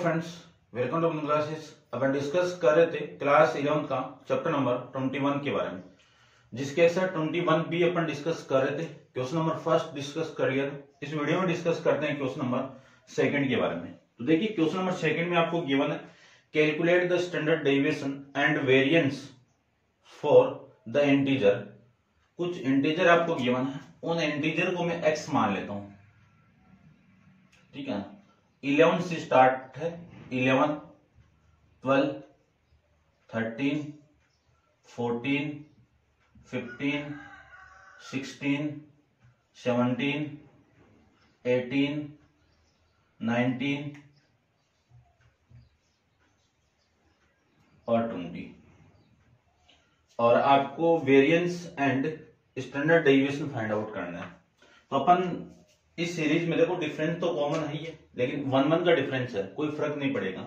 Friends welcome to classes अपन discuss कर रहे थे क्लास इलेवन का चैप्टर नंबर ट्वेंटी वन के बारे में। जिसके सर ट्वेंटी वन भी अपन डिस्कस कर रहे थे क्वेश्चन नंबर फ़र्स्ट डिस्कस कर लिया था। इस वीडियो में डिस्कस करते हैं क्वेश्चन नंबर सेकंड के बारे में। तो देखिए क्वेश्चन नंबर सेकंड में आपको गिवन है calculate the standard deviation and variance for the integer कुछ इंटीजर आपको गिवन है, उन इंटीजर को मैं एक्स मान लेता हूँ। ठीक है इलेवन से स्टार्ट है, eleven, twelve, thirteen, fourteen, fifteen, sixteen, seventeen, eighteen, nineteen और ट्वेंटी। और आपको variance and standard deviation find out करना है। तो अपन इस सीरीज़ में देखो डिफरेंस तो कॉमन है ही है, लेकिन वन वन का डिफरेंस है, कोई फ़र्क नहीं पड़ेगा।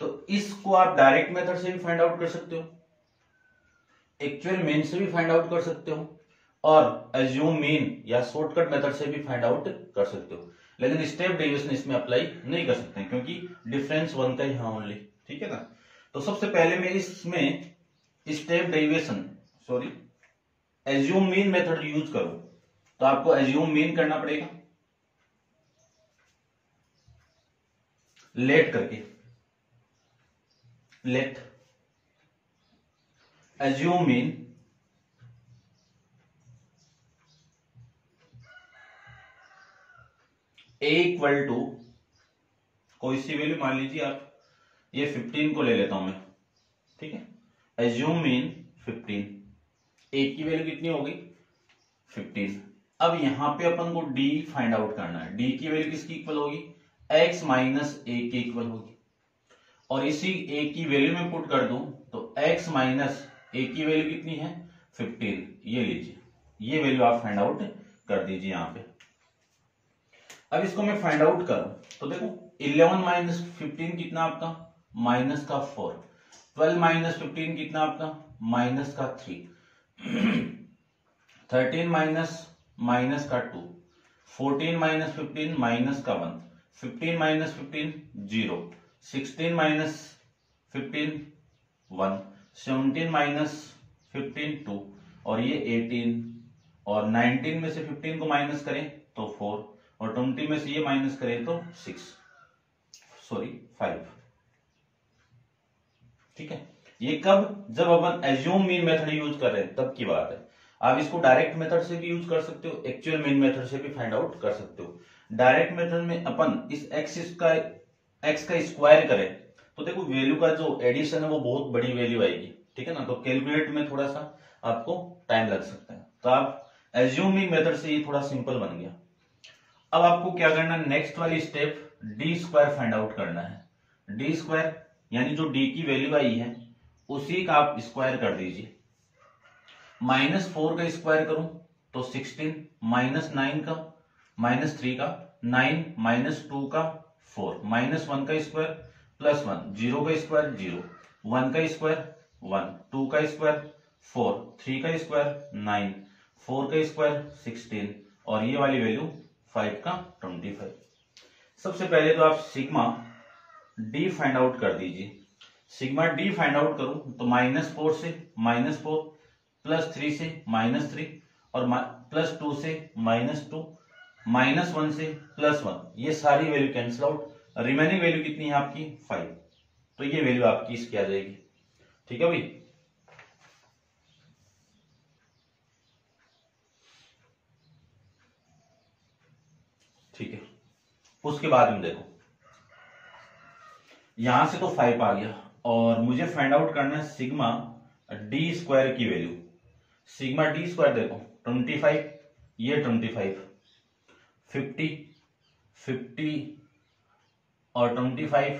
तो इसको आप डायरेक्ट मेथड से भी फाइंड आउट कर सकते हो। एक्चुअल मीन से भी फाइंड आउट कर सकते हो, और एज्यूम मीन या शॉर्टकट मेथड से भी फाइंड आउट कर सकते हो। लेकिन स्टेप डेविएशन इसमें अप्लाई नहीं कर सकते, क्योंकि डिफरेंस वन का ही है ओनली ठीक है ना? तो सबसे पहले मैं इसमें step deviation sorry assume mean method use करूँ तो आपको एज्यूम मीन करना पड़ेगा। लेट करके। Let. Mean A equal to कोई सी वैल्यू मान लीजिए आप, ये 15 को ले लेता हूँ मैं, ठीक है? एज्यूम मीन 15 ए की वैल्यू कितनी होगी? 15 अब यहाँ पे अपन को डी फाइंड आउट करना है। डी की वैल्यू किसकी इक्वल होगी? एक्स माइनस ए के इक्वल होगी। और इसी ए की वैल्यू में पुट कर दूँ तो x माइनस ए की वैल्यू कितनी है? 15 ये लीजिए। ये वैल्यू आप फाइंड आउट कर दीजिए यहाँ पे। अब इसको मैं फाइंड आउट करूँ तो देखो 11 माइनस फिफ्टीन कितना आपका? माइनस का 4 12 माइनस फिफ्टीन कितना आपका? माइनस का 3 13 माइनस माइनस का 2 14 माइनस फिफ्टीन माइनस का 1 15 minus fifteen zero sixteen minus fifteen one seventeen minus fifteen two और ये एटीन और नाइनटीन में से फिफ्टीन को माइनस करें तो फोर और ट्वेंटी में से ये माइनस करें तो सिक्स सॉरी फाइव ठीक है? ये कब? जब अपन एज्यूम मीन मेथड यूज़ कर रहे हैं, तब की बात है। आप इसको डायरेक्ट मेथड से भी यूज़ कर सकते हो एक्चुअल मीन मेथड से भी फाइंड आउट कर सकते हो। डायरेक्ट मेथड में अपन इस एक्सिस का एक्स का स्क्वायर करें तो देखो वैल्यू का जो एडिशन है वो बहुत बड़ी वैल्यू आएगी, ठीक है ना? तो कैलकुलेट में थोड़ा सा आपको टाइम लग सकता है। तो आप एज्यूमिंग मेथड से ये थोड़ा सिंपल बन गया। अब आपको क्या करना है? नेक्स्ट वाली step D square find out करना है। डी स्क्वायर यानी जो डी की वैल्यू आई है, उसी का आप स्क्वायर कर दीजिए। माइनस फोर का स्क्वायर करूँ तो सिक्सटीन माइनस नाइन का माइनस थ्री का, नाइन माइनस टू का, फोर। माइनस वन का स्क्वायर, प्लस वन। ज़ीरो का स्क्वायर, ज़ीरो। वन का स्क्वायर, वन। टू का स्क्वायर, फोर। थ्री का स्क्वायर, नाइन। फोर का स्क्वायर, सिक्सटीन। और ये वाली वैल्यू फाइव का ट्वेंटी फाइव। सबसे पहले तो आप सिग्मा डी फाइंड आउट कर दीजिए। सिग्मा डी फाइंड आउट करूँ तो माइनस फोर से माइनस फोर, प्लस थ्री से माइनस थ्री और प्लस टू से माइनस टू। माइनस वन से प्लस वन। ये सारी value cancel out remaining value कितनी है आपकी? फाइव तो ये वैल्यू आपकी इसकी आ जाएगी। ठीक है भाई? ठीक है। उसके बाद में देखो। यहाँ से तो फाइव आ गया। और मुझे फाइंड आउट करना है सिग्मा डी स्क्वायर की वैल्यू सिग्मा डी स्क्वायर देखो। ट्वेंटी फाइव ये ट्वेंटी फाइव फिफ्टी फिफ्टी और twenty five,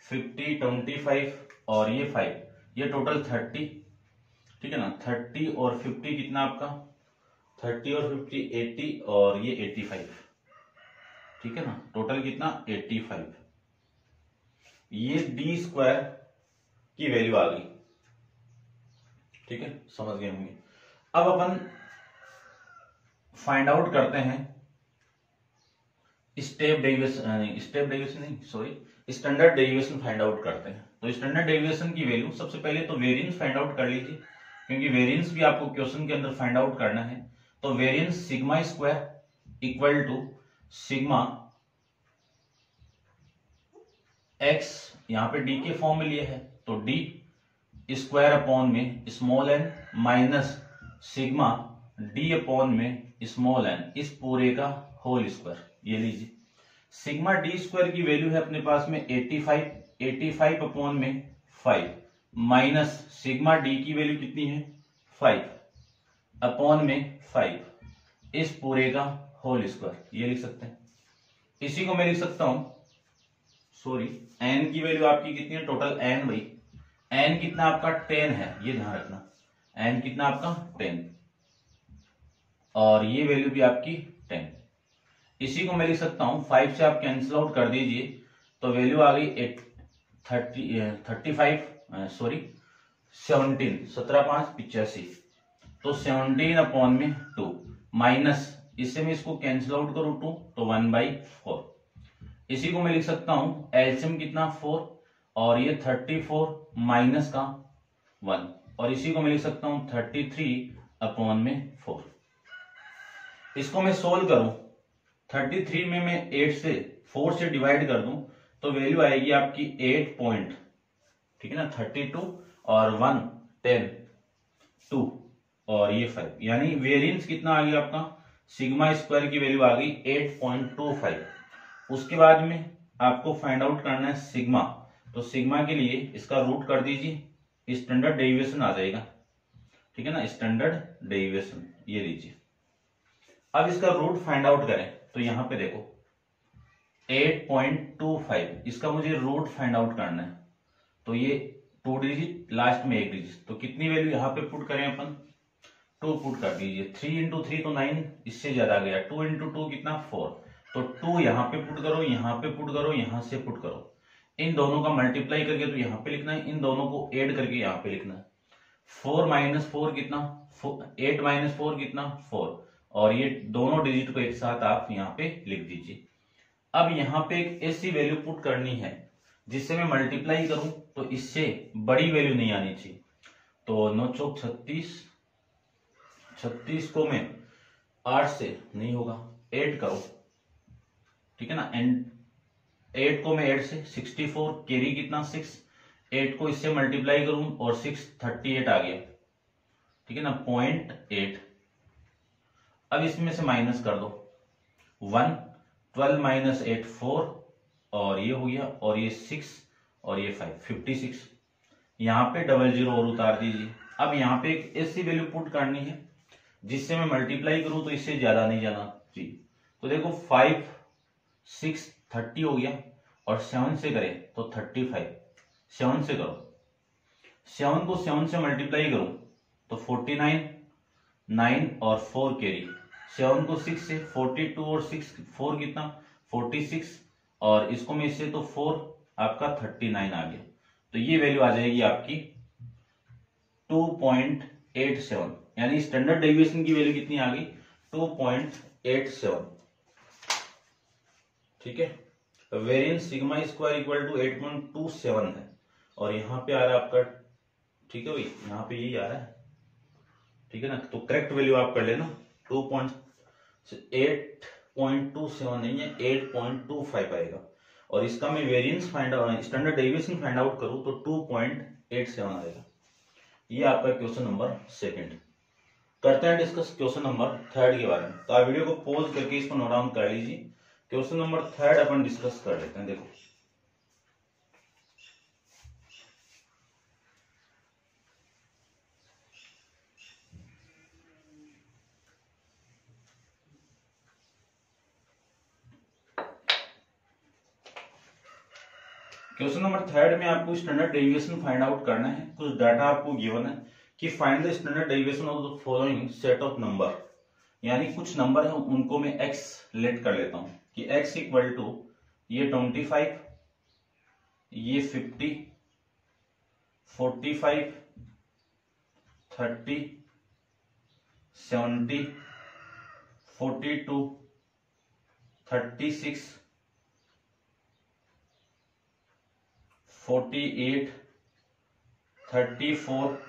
fifty, twenty five और ये फाइव ये टोटल थर्टी ठीक है ना? थर्टी और फिफ्टी कितना आपका? थर्टी और फिफ्टी एट्टी और ये एट्टी फाइव ठीक है ना? टोटल कितना? एट्टी फाइव ये डी स्क्वायर की वैल्यू आ गई, ठीक है? समझ गए होंगे। अब अपन फाइंड आउट करते हैं। स्टेप डेविएशन स्टेप डेविएशन नहीं sorry standard deviation find out करते हैं। तो स्टैंडर्ड डेविएशन की वैल्यू सबसे पहले तो वेरिएंस फाइंड आउट कर लीजिए, क्योंकि वेरिएंस भी आपको क्वेश्चन के अंदर फाइंड आउट करना है। तो variance sigma square equal to sigma X यहाँ पे डी के फॉर्म में लिए है। तो डी स्क्वायर अपॉन में small N minus sigma D upon में स्मॉल एन इस पूरे का होल स्क्वायर ये लीजिए। सिग्मा डी स्क्वायर की वैल्यू है अपने पास में 85 85 अपॉन में 5 माइनस सिग्मा डी की वैल्यू कितनी है? 5 अपॉन में 5 इस पूरे का होल स्क्वायर ये लिख सकते हैं। इसी को मैं लिख सकता हूँ। सॉरी एन की वैल्यू आपकी कितनी है? टोटल एन भाई। एन कितना आपका टेन है, ये ध्यान रखना। एन कितना आपका टेन और ये वैल्यू भी आपकी टेन इसी को मैं लिख सकता हूँ फाइव से आप कैंसिल आउट कर दीजिए तो वैल्यू आ गई thirty thirty five sorry seventeen सत्रह पाँच, पिचासी. तो सेवनटीन अपॉन में टू माइनस इससे मैं इसको कैंसिल आउट करूँ टू तो वन बाई फोर इसी को मैं लिख सकता हूँ एल्सियम कितना फोर और ये थर्टी फोर माइनस का वन और इसी को मैं लिख सकता हूँ थर्टी थ्री अपॉन में फोर इसको मैं सोल्व करूँ। थर्टी थ्री में मैं एट से फोर से डिवाइड कर दूँ तो वैल्यू आएगी आपकी एट पॉइंट ठीक है ना? थर्टी टू और वन टेन टू और ये फाइव यानी वेरियंस कितना आ गया आपका? सिग्मा स्क्वायर की वैल्यू आ गई एट पॉइंट टू फाइव उसके बाद में आपको फाइंड आउट करना है सिग्मा तो सिग्मा के लिए इसका रूट कर दीजिए स्टैंडर्ड डेविएशन आ जाएगा। ठीक है ना? स्टैंडर्ड डेविएशन ये लीजिए। अब इसका रूट फाइंड आउट करें। तो यहाँ पे देखो 8.25 इसका मुझे रूट फाइंड आउट करना है। तो ये टू डिजिट लास्ट में एक डिजिट तो कितनी वैल्यू यहाँ पे पुट करें अपन? टू पुट कर दीजिए। थ्री इंटू थ्री तो नाइन इससे ज़्यादा गया। टू इंटू टू कितना? फोर तो टू यहाँ पे पुट करो, यहाँ पे पुट करो, यहाँ से पुट करो। इन दोनों का मल्टीप्लाई करके तो यहाँ पे लिखना है। इन दोनों को एड करके यहाँ पे लिखना है। फोर माइनस फोर कितना? एट माइनस फोर कितना? फोर और ये दोनों डिजिट को एक साथ आप यहाँ पे लिख दीजिए। अब यहाँ पे एक ऐसी वैल्यू पुट करनी है, जिससे मैं मल्टीप्लाई करूँ तो इससे बड़ी वैल्यू नहीं आनी चाहिए। तो नौ चौक छत्तीस छत्तीस को मैं आठ से नहीं होगा एट करो। ठीक है ना? एंड एट को मैं एट से सिक्सटी फोर कैरी कितना? सिक्स एट को इससे मल्टीप्लाई करूँ और सिक्स थर्टी एट आ गया। ठीक है ना? पॉइंट एट अब इसमें से माइनस कर दो। One, twelve minus eight, four, और ये हो गया, और ये सिक्स, और ये फाइव, फिफ्टी सिक्स। यहाँ पे डबल ज़ीरो और उतार दीजिए। अब यहाँ पे एक ऐसी वैल्यू पुट करनी है, जिससे मैं मल्टीप्लाई करूँ तो इससे ज़्यादा नहीं जाना। जी। तो देखो, फाइव, सिक्स, थर्टी हो गया, और सेवन से करें तो थर्टी फाइव। सेवन से करो। सेवन को सेवन से मल्टीप्लाई करो तो फोर्टी नाइन नाइन और फोर कैरी। सेवन को सिक्स से फोर्टी टू और सिक्स, फोर कितना? Forty six. और इसको में इससे तो फोर, आपका थर्टी नाइन आ गया। तो ये वैल्यू आ जाएगी आपकी टू पॉइंट एट सेवन। यानी स्टैंडर्ड डेविएशन की वैल्यू कितनी आ गई? Two point eight seven. ठीक है? Variance sigma square equal to eight point two seven है। और यहाँ पे आ रहा है आपका, ठीक है भाई? यहाँ पे यही आ रहा है। ठीक है ना? तो करेक्ट वैल्यू आप कर लेना। Two point eight point two seven नहीं है, एट पॉइंट टू फाइव आएगा। और इसका मैं variance find standard deviation find out करूँ तो टू पॉइंट एट सेवन आएगा। ये आपका क्वेश्चन नंबर सेकंड करते हैं डिस्कस क्वेश्चन नंबर थर्ड के बारे में। तो आप वीडियो को पॉज करके इसको नोट डाउन कर लीजिए। क्वेश्चन नंबर थर्ड अपन डिस्कस कर लेते हैं, देखो। क्वेश्चन नंबर थर्ड में आपको स्टैंडर्ड डेविएशन फाइंड आउट करना है। कुछ डाटा आपको गिवन है कि find the standard deviation of the following set of number यानी कुछ नंबर है, उनको मैं x लेट कर लेता हूँ कि x इक्वल टू ये 25 ये 50 45 30 70 42 thirty six forty eight thirty four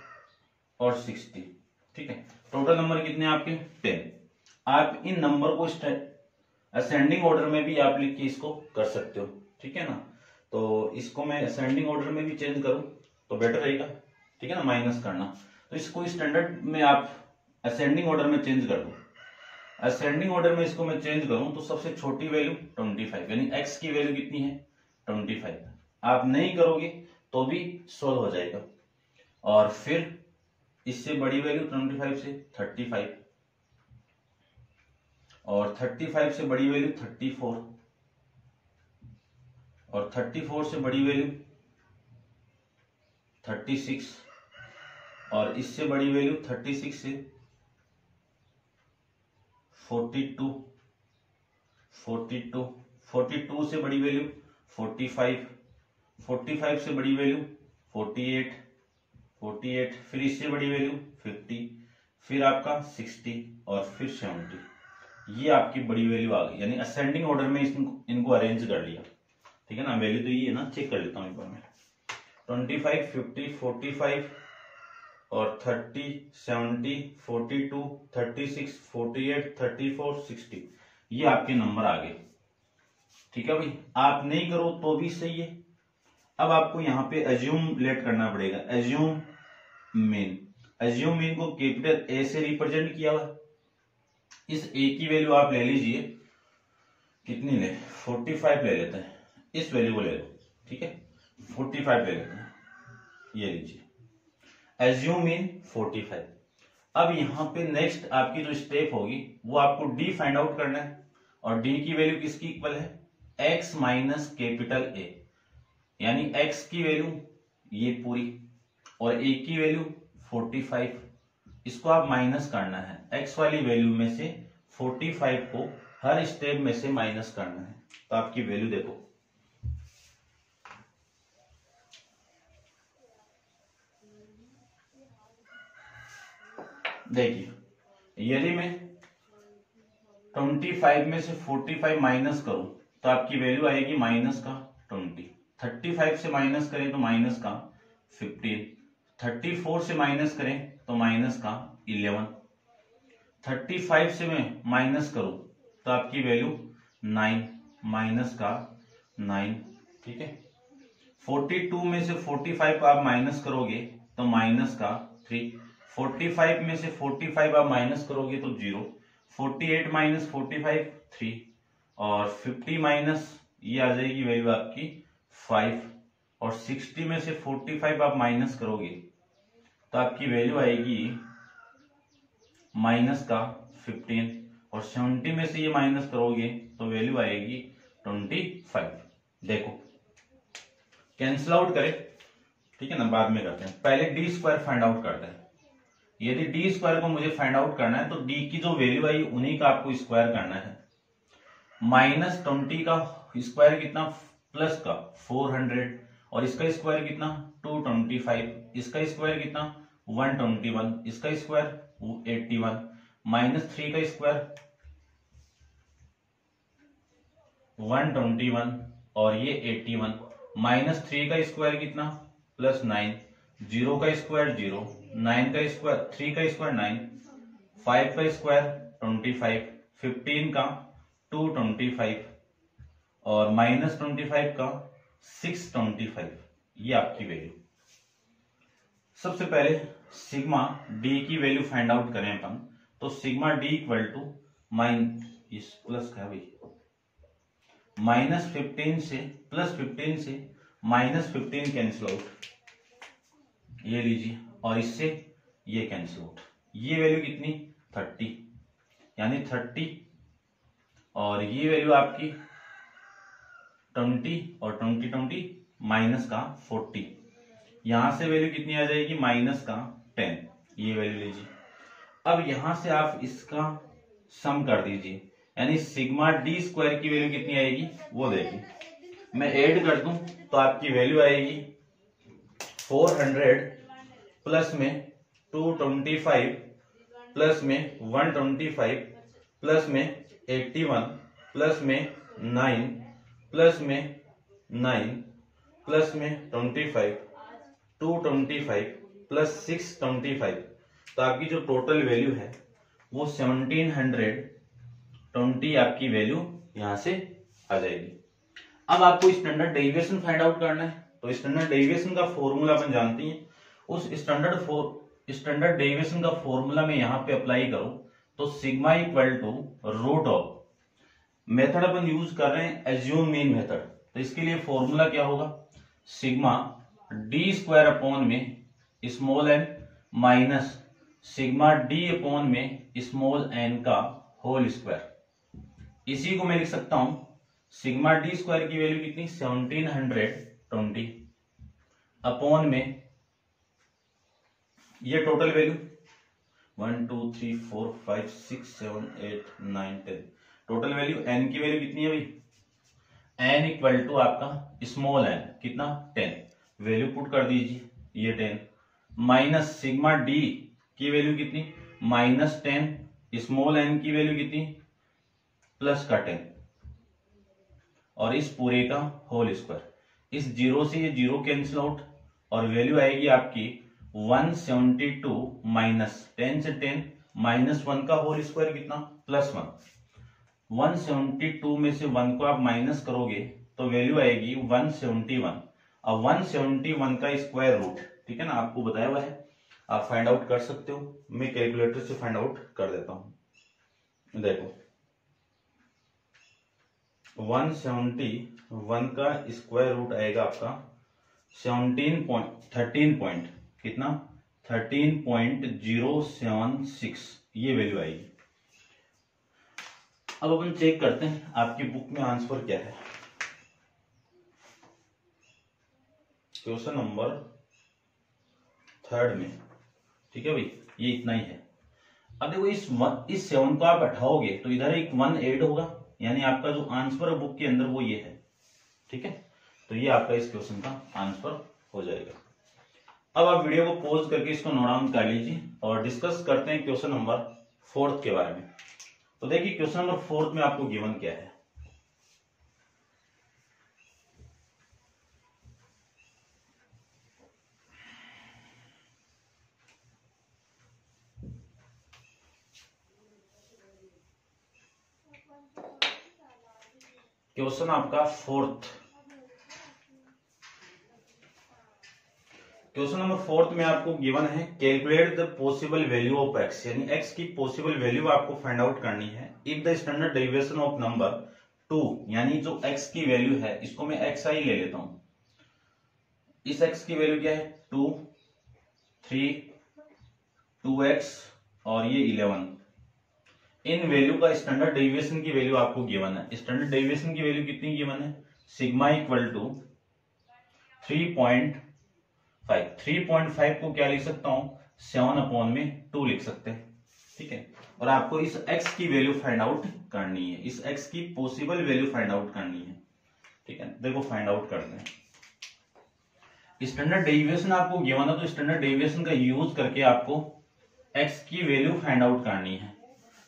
और सिक्सटी ठीक है? टोटल नंबर कितने आपके? टेन आप इन नंबर को असेंडिंग ऑर्डर में भी आप लिख के इसको कर सकते हो। ठीक है ना? तो इसको मैं असेंडिंग ऑर्डर में भी चेंज करूँ तो बेटर रहेगा। ठीक है ना? माइनस करना। तो इसको स्टैंडर्ड में आप असेंडिंग ऑर्डर में चेंज कर दो। असेंडिंग ऑर्डर में इसको मैं चेंज करूँ तो सबसे छोटी वैल्यू 25 यानी x की वैल्यू कितनी है? 25 आप नहीं करोगे तो भी सोल्व हो जाएगा। और फिर इससे बड़ी वैल्यू 25 से 35 और 35 से बड़ी वैल्यू 34 और 34 से बड़ी वैल्यू 36 और इससे बड़ी वैल्यू 36 से 42 42 42 से बड़ी वैल्यू 45 45 से बड़ी वैल्यू 48 48 फिर इससे बड़ी वैल्यू 50 फिर आपका 60 और फिर 70 ये आपकी बड़ी वैल्यू आ गई, यानी असेंडिंग ऑर्डर में इनको इनको अरेंज कर लिया। ठीक है ना? वैल्यू तो ये है ना चेक कर लेता हूँ एक बार मैं। Twenty five fifty forty five और thirty seventy forty two thirty six forty eight thirty four sixty ये आपके नंबर आ गए। ठीक है भाई? आप नहीं करो तो भी सही है। अब आपको यहाँ पे एज्यूम लेट करना पड़ेगा। एज्यूम मीन एज्यूम मीन को कैपिटल ए से रिप्रेजेंट किया हुआ। इस ए की वैल्यू आप ले लीजिए। कितनी ले? 45 ले लेते हैं। इस वैल्यू को ले लो, ठीक है? 45 ले लेते हैं। ये लीजिए। एज्यूम इन 45 अब यहाँ पे नेक्स्ट आपकी जो स्टेप होगी, वो आपको डी फाइंड आउट करना है। और डी की वैल्यू किसकी इक्वल है? एक्स माइनस कैपिटल ए यानी एक्स की वैल्यू ये पूरी और ए की वैल्यू 45 इसको आप माइनस करना है. एक्स वाली वैल्यू में से 45 को हर स्टेप में से माइनस करना है. तो आपकी वैल्यू देखो. देखिए, यदि मैं 25 में से 45 माइनस करूँ तो आपकी वैल्यू आएगी माइनस का 20 35 से माइनस करें तो माइनस का 15 34 से माइनस करें तो माइनस का 11 35 से मैं माइनस करूँ तो आपकी वैल्यू 9 माइनस का 9 ठीक है? 42 में से 45 आप माइनस करोगे तो माइनस का 3 45 में से 45 आप माइनस करोगे तो zero 48 minus forty five three, और 50 माइनस ये आ जाएगी वैल्यू आपकी 5 और 60 में से 45 आप माइनस करोगे तो आपकी वैल्यू आएगी माइनस का 15 और 70 में से ये माइनस करोगे तो वैल्यू आएगी 25 देखो, कैंसिल आउट करें, ठीक है ना, बाद में करते हैं। पहले डी स्क्वायर फाइंड आउट करते हैं। यदि डी स्क्वायर को मुझे फाइंड आउट करना है तो डी की जो वैल्यू आई, उन्हीं का आपको स्क्वायर करना है। माइनस ट्वेंटी का स्क्वायर कितना? प्लस का फोर हंड्रेड, और इसका स्क्वायर कितना? Two twenty five. इसका स्क्वायर कितना? One twenty one. इसका square eighty one. Minus three का स्क्वायर वन ट्वेंटी वन, और ये एट्टी वन। माइनस थ्री का स्क्वायर कितना? Plus nine. ज़ीरो का स्क्वायर ज़ीरो, नाइन का स्क्वायर थ्री का स्क्वायर नाइन, फाइव का स्क्वायर ट्वेंटी फाइव। फिफ्टीन का टू ट्वेंटी फाइव। और माइनस ट्वेंटी फाइव का सिक्स ट्वेंटी फाइव ये आपकी वैल्यू सबसे पहले सिग्मा डी की वैल्यू फाइंड आउट करें अपन तो sigma D equal to minus plus का भाई माइनस फिफ्टीन से प्लस फिफ्टीन से माइनस फिफ्टीन कैंसिल आउट ये लीजिए, और इससे ये कैंसिल आउट ये वैल्यू कितनी? थर्टी यानी थर्टी और ये वैल्यू आपकी ट्वेंटी और ट्वेंटी ट्वेंटी माइनस का फोर्टी। यहाँ से वैल्यू कितनी आ जाएगी? माइनस का टेन। ये वैल्यू लीजिए। अब यहाँ से आप इसका सम कर दीजिए। यानी सिग्मा डी स्क्वायर की वैल्यू कितनी आएगी? वो देखिए। मैं ऐड कर दूँ तो आपकी वैल्यू आएगी फोर हंड्रेड प्लस में टू ट्वेंटी फाइव प्लस में वन ट्वेंटी फाइव प्लस में एट्टी वन प्लस में नाइन प्लस में नाइन, प्लस में twenty five, two twenty five, plus six twenty five. तो आपकी जो टोटल वैल्यू है, वो सेवनटीन हंड्रेड ट्वेंटी आपकी वैल्यू यहाँ से आ जाएगी। अब आपको स्टैंडर्ड डेविएशन फाइंड आउट करना है। तो स्टैंडर्ड डेविएशन का फॉर्मूला अपन जानते हैं। उस स्टैंडर्ड स्टैंडर्ड डेविएशन का फॉर्मूला में यहाँ पे अप्लाई करो। तो sigma equal to root of method upon use कर रहे हैं एज्यूम मीन मेथड तो इसके लिए फॉर्मूला क्या होगा? सिग्मा डी स्क्वायर अपॉन में small N minus sigma D upon में स्मॉल एन का होल स्क्वायर इसी को मैं लिख सकता हूँ। सिग्मा डी स्क्वायर की वैल्यू कितनी? सेवनटीन हंड्रेड ट्वेंटी अपॉन में ये total value one two three four five six seven eight nine ten total value N की वैल्यू कितनी है भाई? एन इक्वल टू आपका स्मॉल एन कितना? टेन। वैल्यू पुट कर दीजिए, ये टेन। माइनस सिग्मा डी की वैल्यू कितनी? Minus ten. स्मॉल एन की वैल्यू कितनी? प्लस का टेन। और इस पूरे का होल स्क्वायर। इस ज़ीरो से ये ज़ीरो कैंसिल आउट और वैल्यू आएगी आपकी 172 माइनस टेन से टेन। माइनस वन का होल स्क्वायर कितना? Plus one. 172 में से वन को आप माइनस करोगे तो वैल्यू आएगी 171 अब 171 का स्क्वायर रूट, ठीक है ना, आपको बताया हुआ है। आप फाइंड आउट कर सकते हो। मैं कैलकुलेटर से फाइंड आउट कर देता हूँ। देखो, वन सेवेंटी वन का स्क्वायर रूट आएगा आपका सेवनटीन पॉइंट, थर्टीन पॉइंट, कितना? Thirteen point zero seven six, ये वैल्यू आएगी। अब अपन चेक करते हैं, आपकी बुक में आंसर क्या है। क्वेश्चन नंबर थर्ड में। ठीक है भाई? ये इतना ही है। अब देखो, इस वन इस सेवन को आप हटाओगे तो इधर एक वन एड होगा। यानी आपका जो आंसर है बुक के अंदर वो ये है। ठीक है? तो ये आपका इस क्वेश्चन का आंसर हो जाएगा। अब आप वीडियो को पॉज करके इसको नोट डाउन कर लीजिए और डिस्कस करते हैं क्वेश्चन नंबर फोर्थ के बारे में। तो देखिए क्वेश्चन नंबर फोर्थ में आपको गिवन क्या है? क्वेश्चन आपका फोर्थ। क्वेश्चन नंबर फोर्थ में आपको गिवन है calculate the possible value of X यानी एक्स की पॉसिबल वैल्यू आपको फाइंड आउट करनी है। If the standard deviation of number two यानी जो एक्स की वैल्यू है, इसको मैं एक्स आई ले लेता हूँ। इस एक्स की वैल्यू क्या है? टू थ्री टू एक्स और ये इलेवन इन वैल्यू का स्टैंडर्ड डेविएशन की वैल्यू आपको गिवन है। स्टैंडर्ड डेविएशन की वैल्यू कितनी गिवन है? Sigma equal to three point five three point five को क्या लिख सकता हूँ? सेवन अपॉन में टू लिख सकते हैं। ठीक है? और आपको इस x की वैल्यू फाइंड आउट करनी है। इस x की पॉसिबल वैल्यू फाइंड आउट करनी है। ठीक है? देखो फाइंड आउट करते हैं। स्टैंडर्ड डेविएशन आपको गिवन है तो स्टैंडर्ड डेविएशन का यूज़ करके आपको x की वैल्यू फाइंड आउट करनी है।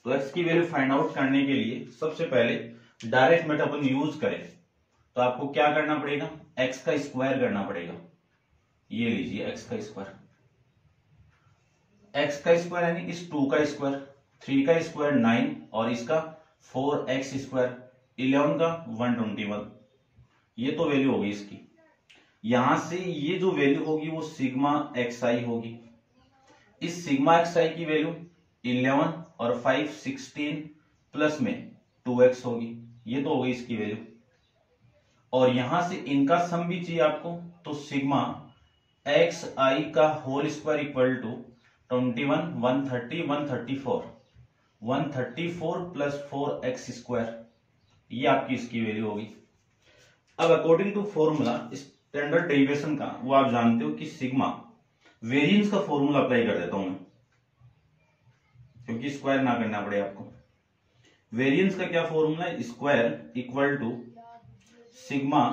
तो x की वैल्यू फाइंड आउट करने के लिए सबसे पहले डायरेक्ट मेथड अपन यूज़ करें। तो आपको क्या करना पड़ेगा? x का स्क्वायर करना पड़ेगा। ये लीजिए x का स्क्वायर x का स्क्वायर यानी इस टू का स्क्वायर थ्री का स्क्वायर नाइन और इसका फोर एक्स स्क्वायर इलेवन का वन ट्वेंटी वन ये तो वैल्यू होगी इसकी। यहाँ से ये जो वैल्यू होगी वो सिग्मा एक्स आई होगी। इस सिग्मा एक्स आई की वैल्यू इलेवन और फाइव सिक्सटीन प्लस में टू एक्स होगी। ये तो होगी इसकी वैल्यू और यहाँ से इनका सम भी चाहिए आपको तो सिग्मा एक्स आई का whole square equal to twenty one one thirty one thirty four one thirty four plus four X square ये आपकी इसकी वैल्यू होगी। अब according to formula standard derivation का, वो आप जानते हो कि सिग्मा वेरियंस का फॉर्मूला अप्लाई कर देता हूँ मैं। क्योंकि स्क्वायर ना करना पड़े आपको। वेरिएंस का क्या फॉर्मूला है? Square equal to sigma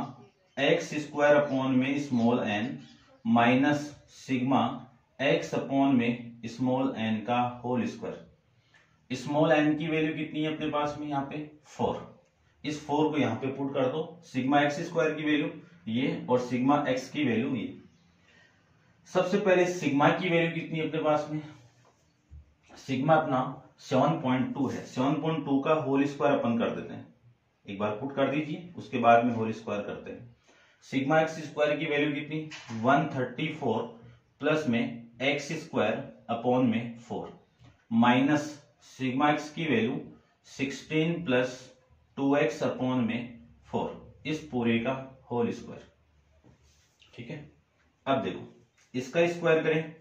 X square upon में small N minus sigma X upon में स्मॉल एन का होल स्क्वायर स्मॉल एन की वैल्यू कितनी है अपने पास में यहाँ पे? फोर इस फोर को यहाँ पे पुट कर दो. सिग्मा एक्स स्क्वायर की वैल्यू ये और सिग्मा एक्स की वैल्यू ये. सबसे पहले सिग्मा की वैल्यू कितनी है अपने पास में? सिग्मा अपना 7.2 है. 7.2 का होल स्क्वायर अपन कर देते हैं. एक बार पुट कर दीजिए, उसके बाद में होल स्क्वायर करते हैं. सिग्मा एक्स स्क्वायर की वैल्यू कितनी? 134 प्लस में एक्स स्क्वायर अपॉन में 4 माइनस सिग्मा एक्स की value 16 plus two X upon में 4 इस पूरे का होल स्क्वायर। ठीक है? अब देखो, इसका स्क्वायर करें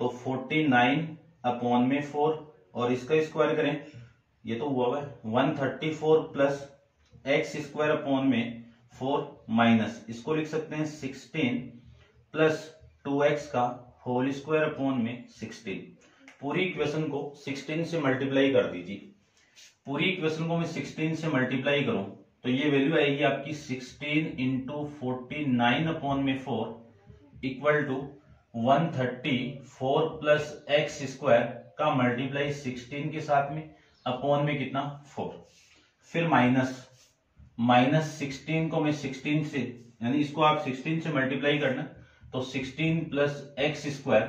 तो 49 अपॉन में 4 और इसका स्क्वायर करें। ये तो हुआ है। 134 प्लस एक्स स्क्वायर अपॉन में फोर माइनस इसको लिख सकते हैं सिक्सटीन प्लस टू एक्स का होल स्क्वायर अपॉन में सिक्सटीन पूरी इक्वेशन को सिक्सटीन से मल्टीप्लाई कर दीजिए। पूरी इक्वेशन को मैं सिक्सटीन से मल्टीप्लाई करूँ तो ये वैल्यू आएगी आपकी sixteen into forty nine upon में four equal to one thirty four plus X square का मल्टीप्लाई सिक्सटीन के साथ में अपॉन में कितना? फोर फिर माइनस माइनस सिक्सटीन को मैं सिक्सटीन से, यानी इसको आप सिक्सटीन से मल्टीप्लाई करना तो sixteen plus X square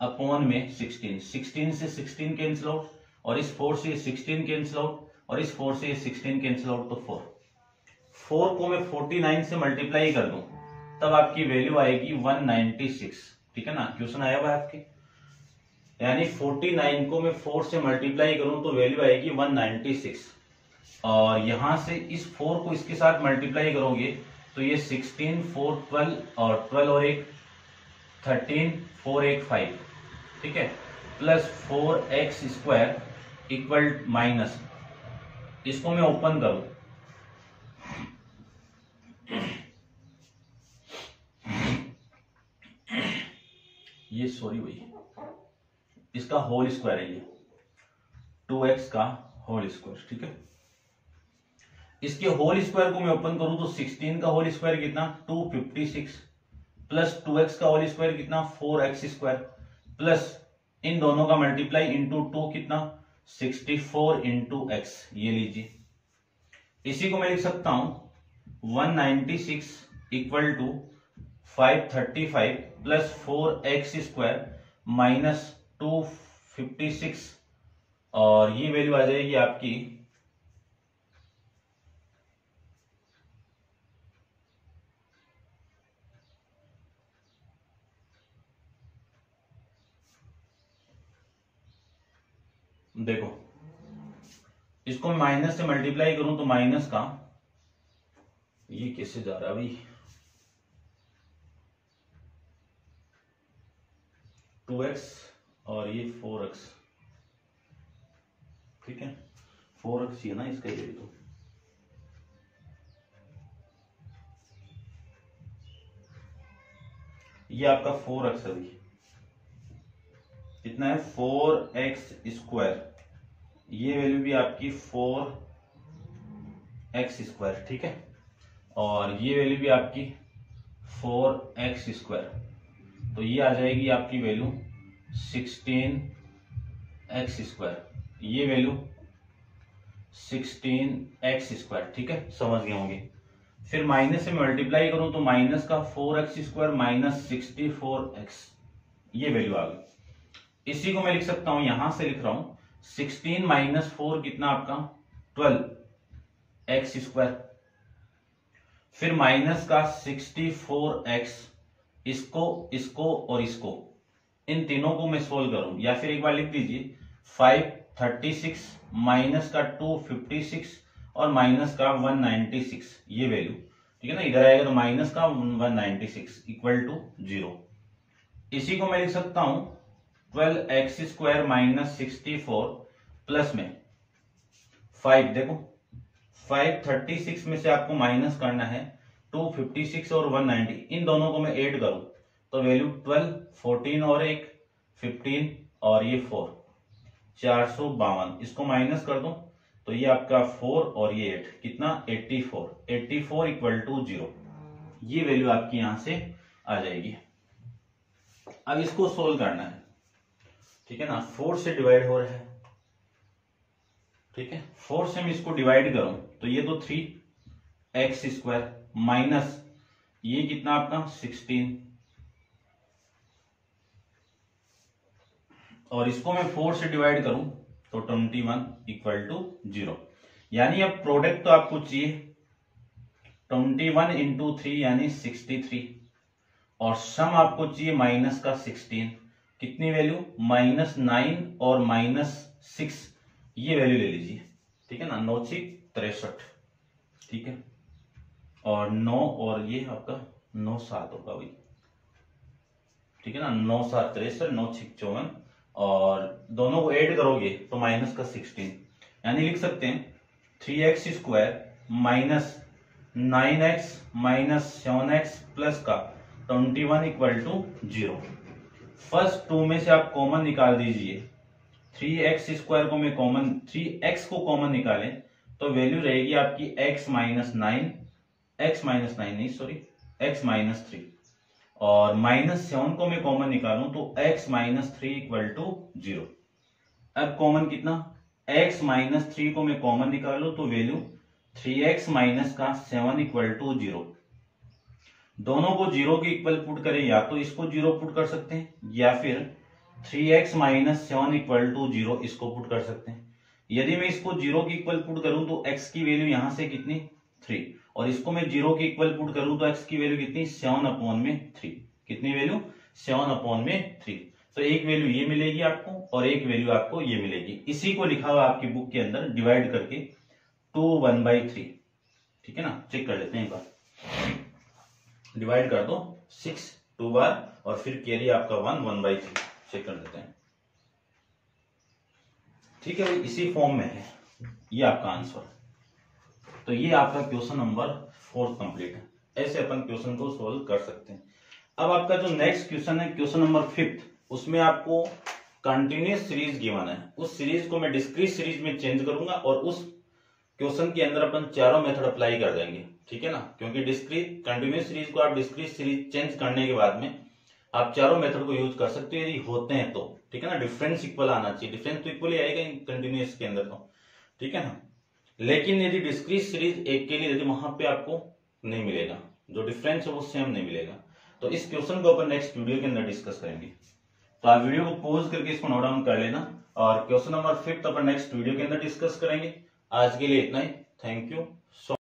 upon में सिक्सटीन। सिक्सटीन से सिक्सटीन कैंसिल आउट और इस फोर से सिक्सटीन कैंसिल आउट और इस फोर से सिक्सटीन कैंसिल आउट तो फोर। फोर को मैं फोर्टी नाइन से मल्टीप्लाई कर दूँ, तब आपकी वैल्यू आएगी वन नाइनटी सिक्स। ठीक है ना? क्वेश्चन आया हुआ है आपके? यानी फोर्टी नाइन को मैं फोर से मल्टीप्लाई करूँ तो वैल्यू आएगी वन नाइनटी सिक्स। और यहाँ से इस फोर को इसके साथ मल्टीप्लाई करोगे तो ये सिक्सटीन फोर ट्वेल्व और ट्वेल्व और एक थर्टीन फोर एक फाइव ठीक है? Plus four X square equal minus इसको मैं ओपन करूँ। ये सॉरी वही इसका होल स्क्वायर है ये। टू एक्स का होल स्क्वायर ठीक है? इसके होल स्क्वायर को मैं ओपन करूँ तो 16 का होल स्क्वायर कितना? 256 प्लस टू का होल स्क्वायर कितना? 4x एक्स स्क्वायर प्लस इन दोनों का मल्टीप्लाई इंटू टू कितना? 64 फोर इंटू एक्स ये लीजिए। इसी को मैं लिख सकता हूँ। 196 ninety six equal to 535 plus four x square minus two fifty six और ये वैल्यू आ जाएगी आपकी देखो, इसको माइनस से मल्टीप्लाई करूँ तो माइनस का, ये कैसे जा रहा है भाई टू एक्स और ये फोर एक्स ठीक है? फोर एक्स ये ना इसका, ये तो ये आपका फोर एक्स अभी। कितना है? Four x square. ये वैल्यू भी आपकी फोर एक्स स्क्वायर, ठीक है? और ये वैल्यू भी आपकी फोर एक्स स्क्वायर। तो ये आ जाएगी आपकी वैल्यू सिक्सटीन एक्स स्क्वायर। ये वैल्यू सिक्सटीन एक्स स्क्वायर, ठीक है? समझ गए होंगे। फिर माइनस से मल्टीप्लाई करूँ तो माइनस का four x square minus sixty four x, ये वैल्यू आ गई। इसी को मैं लिख सकता हूँ, यहाँ से लिख रहा हूँ, सिक्सटीन माइनस फोर कितना आपका? Twelve, x square. फिर माइनस का सिक्सटी फोर एक्स, इसको इसको और इसको। इन तीनों को मैं सोल्व करूँ, या फिर एक बार लिख दीजिए, फाइव थर्टी सिक्स माइनस का टू फिफ्टी सिक्स और माइनस का वन नाइनटी सिक्स, ये वैल्यू। ठीक है ना? इधर आएगा तो माइनस का one ninety six equal to zero. इसी को मैं लिख सकता हूँ twelve x square minus sixty four plus में फाइव देखो फाइव थर्टी सिक्स में से आपको माइनस करना है टू फिफ्टी सिक्स और वन नाइनटी इन दोनों को मैं ऐड करूँ तो वैल्यू ट्वेल्व फोर्टीन और एक फिफ्टीन और ये फोर चार सौ बावन, इसको माइनस कर दो तो ये आपका फोर और ये एट कितना? Eighty four eighty four equal to zero ये वैल्यू आपकी यहाँ से आ जाएगी। अब इसको सोल्व करना है। ठीक है ना? फोर से डिवाइड हो रहा है। ठीक है? फोर से मैं इसको डिवाइड करूँ तो ये तो थ्री एक्स स्क्वायर माइनस ये कितना आपका? सिक्सटीन और इसको मैं फोर से डिवाइड करूँ तो twenty one equal to zero यानी अब प्रोडक्ट तो आपको चाहिए। ट्वेंटी वन इंटू थ्री यानी सिक्सटी थ्री और सम आपको चाहिए माइनस का सिक्सटीन कितनी वैल्यू माइनस नाइन और माइनस सिक्स ये वैल्यू ले लीजिए। ठीक है ना? नौ छिक तिरसठ। ठीक है? और नौ और ये आपका नौ सात होगा भाई। ठीक है ना? नौ सात तिरसठ, नौ छिक चौवन। और दोनों को ऐड करोगे तो माइनस का सिक्सटीन यानी लिख सकते हैं three x square minus nine x minus seven x plus का twenty one equal to zero first two में से आप कॉमन निकाल दीजिए। थ्री एक्स स्क्वायर को मैं कॉमन, थ्री एक्स को कॉमन निकालें तो वैल्यू रहेगी आपकी x minus nine, x minus nine नहीं, सॉरी, एक्स माइनस थ्री। और माइनस सेवन को मैं कॉमन निकालूं तो x minus three equal to zero. अब कॉमन कितना? एक्स माइनस थ्री को मैं कॉमन निकालू तो वैल्यू थ्री एक्स माइनस का सेवन इक्वल टू ज़ीरो। दोनों को ज़ीरो के इक्वल पुट करें, या तो इसको ज़ीरो पुट कर सकते हैं, या फिर three x minus seven equal to zero इसको पुट कर सकते हैं। यदि मैं इसको ज़ीरो के इक्वल पुट करूँ तो एक्स की वैल्यू यहाँ से कितनी? थ्री और इसको मैं ज़ीरो के इक्वल पुट करूँ तो एक्स की वैल्यू कितनी? सेवन अपॉन में थ्री कितनी वैल्यू सेवन अपॉन में थ्री तो एक वैल्यू ये मिलेगी आपको, और एक वैल्यू आपको ये मिलेगी। इसी को लिखा हुआ आपकी बुक के अंदर डिवाइड करके टू वन बाई थ्री ठीक है ना? चेक कर लेते हैं एक बार। डिवाइड कर दो सिक्स टू बार और फिर कैरी आपका one one by three check कर देते हैं। ठीक है इसी फॉर्म में है। ये आपका आंसर तो ये आपका क्वेश्चन नंबर फोर्थ कंप्लीट है। ऐसे अपन क्वेश्चन को सोल्व कर सकते हैं। अब आपका जो नेक्स्ट क्वेश्चन है क्वेश्चन नंबर फिफ्थ उसमें आपको कंटिन्यूस सीरीज़ गिवन है। उस सीरीज़ को मैं डिस्क्रीट सीरीज़ में चेंज करूँगा और उस क्वेश्चन के अंदर अपन चारों मेथड अप्लाई कर देंगे। ठीक है ना? क्योंकि डिस्क्रीट कंटिन्यूस सीरीज़ को आप डिस्क्रीट सीरीज़ चेंज करने के बाद में आप चारों मेथड को यूज़ कर सकते हो, यदि होते हैं तो। ठीक है ना? डिफरेंस इक्वल आना चाहिए। डिफरेंस तो इक्वल ही आएगा कंटिन्यूस के अंदर तो। ठीक है ना? लेकिन यदि डिस्क्रीट सीरीज़ एक के लिए यदि वहाँ पे आपको नहीं मिलेगा, जो डिफरेंस है वो सेम नहीं मिलेगा तो इस क्वेश्चन को अपन नेक्स्ट वीडियो के अंदर डिस्कस करेंगे। तो आप वीडियो को पोज करके इसको नोट डाउन कर लेना और क्वेश्चन नंबर फिफ्थ अपन नेक्स्ट वीडियो के अंदर डिस्कस करेंगे। आज के लिए इतना ही। Thank you